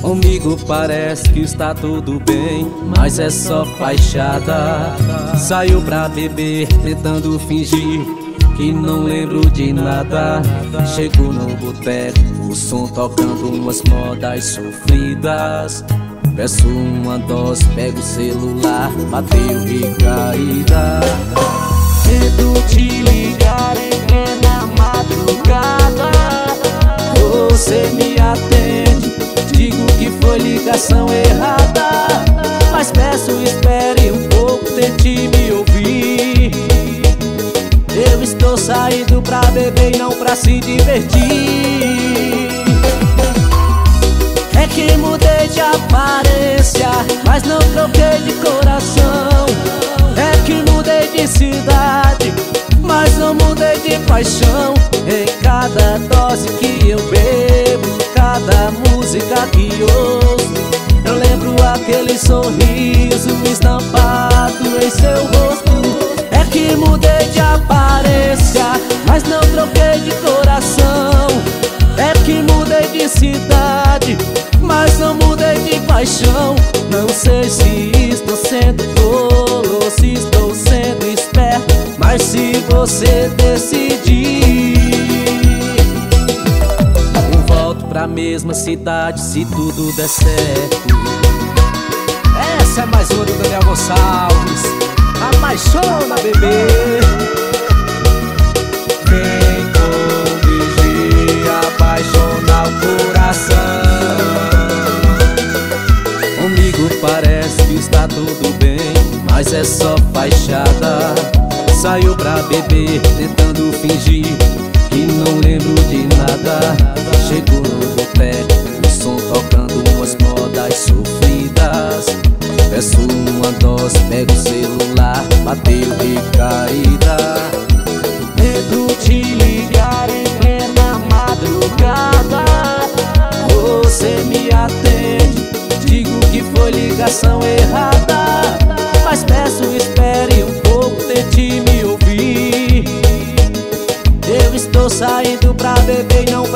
Comigo parece que está tudo bem, mas é só fachada. Saiu pra beber, tentando fingir que não lembro de nada. Chego no boteco, o som tocando umas modas sofridas. Peço uma dose, pego o celular, bateu recaída. Tento te ligar em plena madrugada. Você me foi ligação errada. Mas peço, espere um pouco, tente me ouvir. Eu estou saindo pra beber e não pra se divertir. É que mudei de aparência, mas não troquei de coração. É que mudei de cidade, mas não mudei de paixão. Em cada dose que eu bebo, ouço, eu lembro aquele sorriso estampado em seu rosto. É que mudei de aparência, mas não troquei de coração. É que mudei de cidade mas não mudei de paixão Não sei se estou sendo tolo ou se estou sendo esperto Mas se você decidir mesma cidade se tudo der certo. Essa é mais uma do Daniel Gonçalves Apaixona, bebê. Vem com apaixonar o coração. Parece que está tudo bem Mas é só fachada. Saiu pra beber, tentando fingir Que não lembro de nada. Chegou o som tocando umas modas sofridas. Peço uma dose, pego o celular, bateu recaída Medo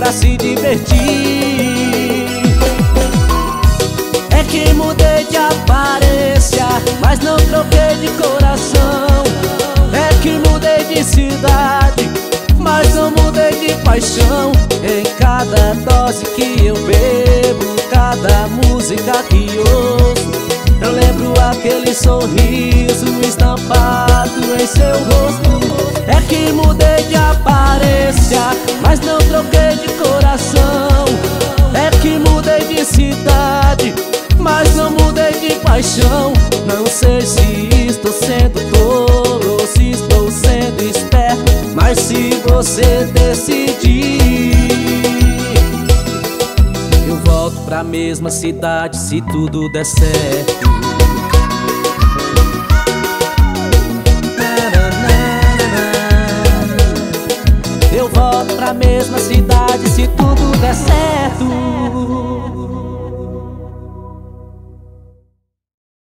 pra se divertir. É que mudei de aparência Mas não troquei de coração. É que mudei de cidade Mas não mudei de paixão. Em cada dose que eu bebo cada música que ouço Eu lembro aquele sorriso estampado em seu rosto. É que mudei de aparência, mas não troquei coração. É que mudei de cidade, mas não mudei de paixão. Não sei se estou sendo tolo ou se estou sendo esperto Mas se você decidir Eu volto pra mesma cidade se tudo der certo